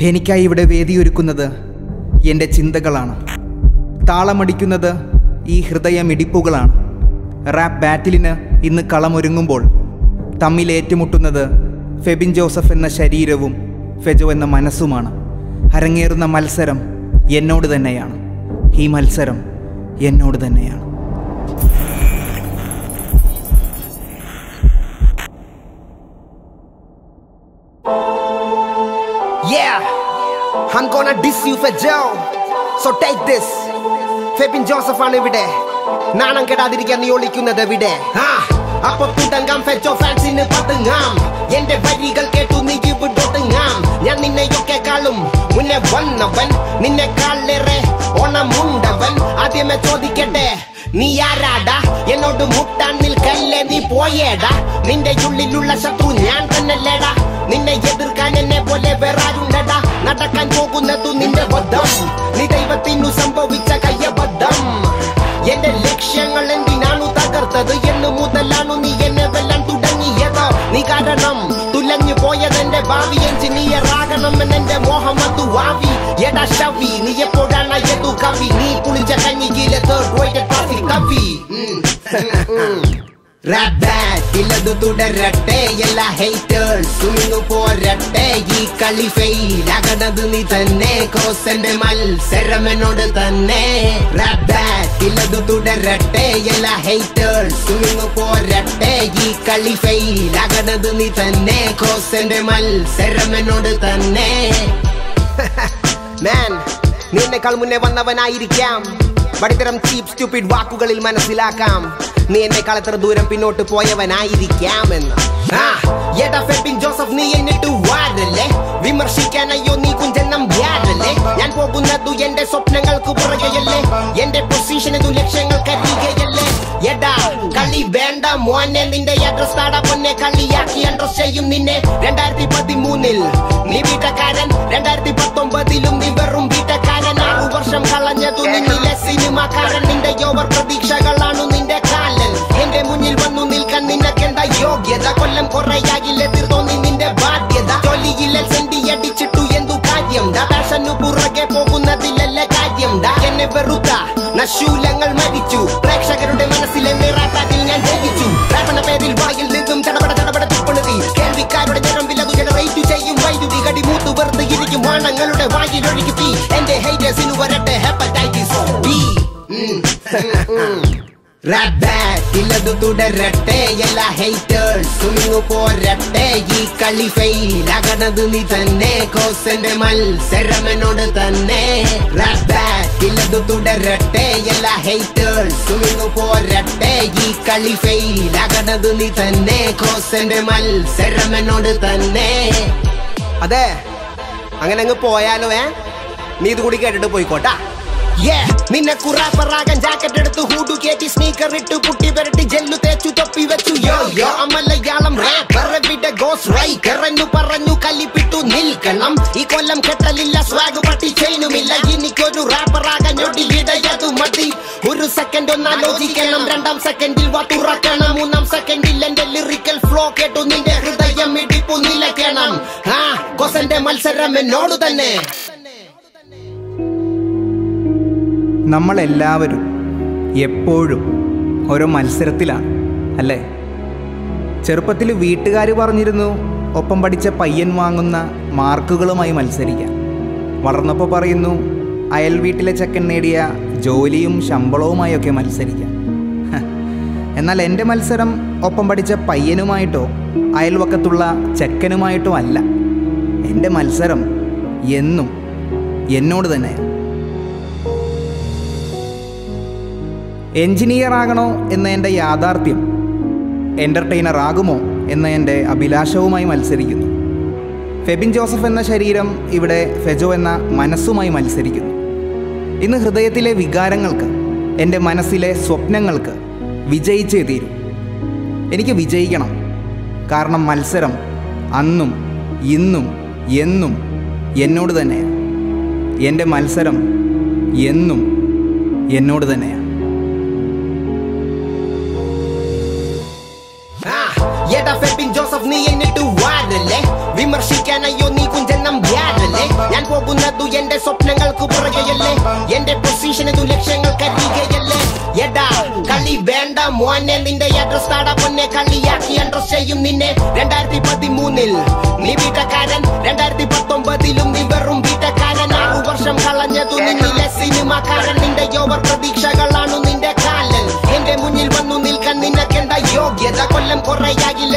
എനിക്കായി ഇവിടെ വേദിയൊരുക്കുന്നത് എന്റെ ചിന്തകളാണ്. താളമടിക്കുന്നത് ഈ ഹൃദയമിടിപ്പുകളാണ്. റാപ്പ് ബാറ്റിലിന് ഇന്ന് കളമൊരുങ്ങുമ്പോൾ തമ്മിൽ ഏറ്റുമുട്ടുന്നത് ഫെബിൻ ജോസഫ് എന്ന ശരീരവും ഫെജോ എന്ന മനസ്സുമാണ്. അരങ്ങേറുന്ന മത്സരം എന്നോട് തന്നെയാണ്. ഈ മത്സരം എന്നോട് തന്നെയാണ്. I'm gonna diss you for Joe. So take this. Febin Joseph ആണ് ഇവിടെ. നാണം കെടാതിരിക്കാൻ നീ ഒളിക്കുന്നത് എവിടെ? അപ്പൊ തുടങ്ങാം. ഫെച്ചോ ഫാൻസിന് പതുങ്ങാം. എന്റെ വരികൾ കേട്ടു നീ ഇവിടൊട്ടുങ്ങാം ഞാൻ നിന്നെയൊക്കെ കാളും മുന്നേ വന്നവൻ നിന്നെ കാളിലേറെ ഓണമുണ്ടവൻ. ആദ്യമേ ചോദിക്കട്ടെ നീ ആരാടാ? എന്നോട് മുട്ടാൻ നിൽക്കല്ലേ നീ പോയേടാ. നിന്റെ ഉള്ളിലുള്ള ശത്രു ഞാൻ തന്നെല്ലേടാ നിന്നെ എതിർക്കാൻ എന്നെ പോലെ വേറാരുണ്ടടാ നടക്കാൻ പോകുന്നതു നിന്റെ ബദ്ധം നീ ദൈവത്തിനു സംഭവിച്ച കയ്യബദ്ധം എന്റെ ലക്ഷ്യങ്ങൾ എന്തിനാണു തകർത്തത്? എന്ന് മുതലാണു നീ എന്നെ വെല്ലാൻ തുടങ്ങിയത്. നീ കാരണം തുലഞ്ഞു പോയതെന്റെ ഭാവി എഞ്ചിനീയർ ആകണം എന്നെ മോഹം അത് വാവി എടാ ഷവി നീ എപ്പോഴാണ് കവി? നീ കുളിച്ച കഞ്ഞിയിലെ തേർഡ് റേറ്റഡ് ട്രോഫി കവി. ബാറ്റിലത് തുടരട്ടെ എല്ലാ ഹേറ്റേഴ്സും പോരട്ടെ ഈ കളി ഫെയിൽ ആകണത് നീ തന്നെ കോസന്റെ മത്സരം എന്നോട് തന്നെ ബാറ്റിലത് തുടരട്ടെ എല്ലാ ഹേറ്റേഴ്സും പോരട്ടെ ഈ കളി ഫെയിൽ ആകണത് നീ തന്നെ കോസന്റെ മത്സരം എന്നോട് തന്നെ. മാൻ നീ എന്നെക്കാൾ മുന്നേ വന്നവനായിരിക്കാം. വടിത്തരം ചീപ്പ് സ്റ്റുപ്പിഡ് വാക്കുകളിൽ മനസ്സിലാക്കാം. നീ എന്നെ എത്ര ദൂരം പിന്നോട്ട് പോയവനായിരിക്കാം എന്ന് ആ, എടാ ജോസഫ് നീ എന്നിട്ട് വാരല്ലേ? വിമർശിക്കാൻ അയ്യോ നീ കുഞ്ചെന്നം വ്യാരല്ലേ? ഞാൻ പോകുന്നതു എന്റെ സ്വപ്നങ്ങൾക്ക് പുറകെയല്ലേ? എന്റെ പൊസിഷനതു ലക്ഷ്യങ്ങൾക്കരികയല്ലേ എടാ കളി വേണ്ട മോനെ നിന്റെ അഡ്രസ് താടാ പൊന്നെ കളിയാക്കി അഡ്രസ് ചെയ്യും നിന്നെ രണ്ടായിരത്തി പതിമൂന്നിൽ നീ വീട്ടക്കാരൻ രണ്ടായിരത്തി പത്തൊമ്പതിലും നീ വെറും വീട്ടക്കാരൻ ആറു വർഷം കളഞ്ഞതു നിന്നിലെ സിനിമാക്കാരൻ. നിന്റെ യോവർ പ്രതീക്ഷകളാണു നിന്റെ കാലൻ എന്റെ മുന്നിൽ വന്നു നിൽക്കാൻ നിനക്കെന്താ യോഗ്യത? കൊല്ലം കുറയാകില്ല തീർത്തോന്നി നിന്റെ ബാധ്യത? ജോലിയിലെ സെന്റി അടിച്ചിട്ടു എന്തു കാര്യം? ദാശനു പുറകെ പോകുന്നതിലല്ലേ കാര്യം. ദാ എന്നെ വെറുത്ത നശൂലങ്ങൾ മരിച്ചു. പ്രേക്ഷകരുടെ മനസ്സിലെ റാപ്പാറ്റിൽ ഞാൻ ജയിച്ചു. പേരിൽ വായിൽ നിന്നും ചടപട ഇരിക്കും വാണങ്ങളുടെ വായിൽ ഒഴുകി തീ. എന്റെ ഹൈറ്റേഴ്സിന് വരട്ടെ ഹെപ്പറ്റൈറ്റിസ് ബി ഇല്ലതു തുടരട്ടെ. എല്ലാ ഹേറ്റേഴ്സും പോരട്ടെ. ഈ കളി ഫെയിൽ അകണത് നീ തന്നെ. കോസന്റെ മത്സരം എന്നോട് തന്നെ. ഇല്ലതു തുടരട്ടെ. എല്ലാ ഹേറ്റേഴ്സും പോരട്ടെ. ഈ കളി ഫെയിൽ അകണത് നീ തന്നെ. കോസന്റെ മത്സരം തന്നെ. അതെ. അങ്ങനെ അങ്ങ് പോയാലോ ഏ? നീ ഇത് കൂടി കേട്ടിട്ട് പോയിക്കോട്ടാ. നിന്നെ കുറാപ്പറാകൻ ജാക്കറ്റ് എടുത്ത് ഹൂഡു കേറ്റി സ്നീക്കർ ഇട്ട് പുട്ടി വരട്ടി ജെല്ലു തേച്ചു തൊപ്പി വെച്ചു. യോ യോ അമലയാളം റാപ്പർ എവിടെ ഗോസ് റൈറ്റർ എന്നു പറഞ്ഞു കല്ലിപ്പിട്ടു നിൽക്കണം. ഈ കൊല്ലം കെട്ടലില്ല സ്വാഗ് പട്ടി ചെയിനുമില്ല. എനിക്കൊരു റാപ്പറാകാൻ ഇടയതു മതി. ഒരു സെക്കൻഡ് ഒന്ന് ആലോചിക്കണം. രണ്ടാം സെക്കൻഡിൽ വാ തുറക്കണം. മൂന്നാം സെക്കൻഡിൽ എന്റെ ലിറിക്കൽ ഫ്ലോ കേട്ടു നിന്റെ ആ കൊസന്റെ മത്സരം എന്നോട് തന്നെ. നമ്മളെല്ലാവരും എപ്പോഴും ഓരോ മത്സരത്തിലാണ് അല്ലേ? ചെറുപ്പത്തിൽ വീട്ടുകാർ പറഞ്ഞിരുന്നു ഒപ്പം പഠിച്ച പയ്യൻ വാങ്ങുന്ന മാർക്കുകളുമായി മത്സരിക്കാൻ വളർന്നപ്പോൾ പറയുന്നു അയൽ വീട്ടിലെ ചെക്കൻ നേടിയ ജോലിയും ശമ്പളവുമായൊക്കെ മത്സരിക്കാൻ എന്നാൽ എന്റെ മത്സരം ഒപ്പം പഠിച്ച പയ്യനുമായിട്ടോ അയൽവക്കത്തുള്ള ചെക്കനുമായിട്ടോ അല്ല. എന്റെ മത്സരം എന്നും എന്നോട് തന്നെ. എഞ്ചിനീയർ ആകണോ എന്ന എന്റെ യാഥാർത്ഥ്യം എന്റർടൈനർ ആകുമോ എന്ന എന്റെ അഭിലാഷവുമായി മത്സരിക്കുന്നു. ഫെബിൻ ജോസഫ് എന്ന ശരീരം ഇവിടെ ഫെജോ എന്ന മനസ്സുമായി മത്സരിക്കുന്നു. ഇന്ന് ഹൃദയത്തിലെ വികാരങ്ങൾക്ക് എന്റെ മനസ്സിലെ സ്വപ്നങ്ങൾക്ക് വിജയിച്ചേ തീരും. എനിക്ക് വിജയിക്കണം. കാരണം മത്സരം അന്നും ഇന്നും എന്നും എന്നോട് തന്നെയാണ് എന്റെ മത്സരം എന്നും എന്നോട് തന്നെയാണ് ജോസഫ് നീ ഞാൻ പോകുന്നതു സ്വപ്നങ്ങൾക്ക് കളി വേണ്ട മോനെ നിന്റെ ചെയ്യും നിന്നെ. രണ്ടായിരത്തി പതിമൂന്നിൽ നീ വീട്ടക്കാരൻ രണ്ടായിരത്തി പത്തൊമ്പതിലും നീ വെറും വീട്ടക്കാരൻ ആറു വർഷം കളഞ്ഞതു നിന്നിലെ സിനിമക്കാരൻ. നിന്റെ യോവർ പ്രതീക്ഷകളാണു നിന്റെ കാലൻ. എന്റെ മുന്നിൽ വന്നു നിൽക്കാൻ നിനക്കെന്താ യോഗ്യത? കൊല്ലം കുറയാകില്ല